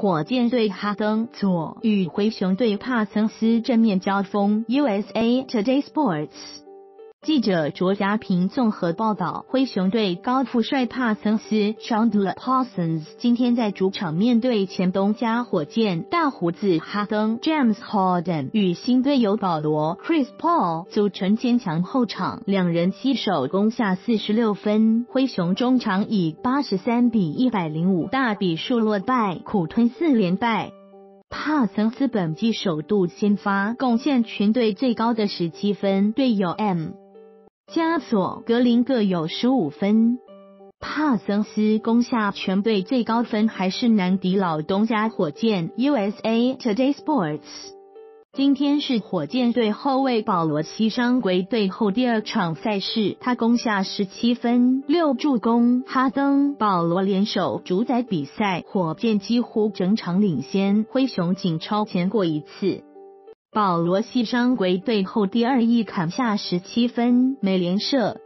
火箭队哈登左与灰熊队帕森斯正面交锋。USA Today Sports。记者卓家平综合报道，灰熊队高富帅帕森斯 （Chandler Parsons） 今天在主场面对前东家火箭大胡子哈登 （James Harden） 与新队友保罗 （Chris Paul） 组成坚强后场，两人携手攻下四十六分。灰熊中场以八十三比一百零五大比数落败，苦吞四连败。帕森斯本季首度先发，贡献全队最高的十七分，队友 M。加索格林各有十五分，帕森斯攻下全队最高分，还是难敌老东家火箭。USA Today Sports，今天是火箭队后卫保罗膝伤归队后第二场赛事，他攻下十七分六助攻，哈登、保罗联手主宰比赛，火箭几乎整场领先，灰熊仅超前过一次。保罗牺牲为队后，第二役砍下十七分，美联社。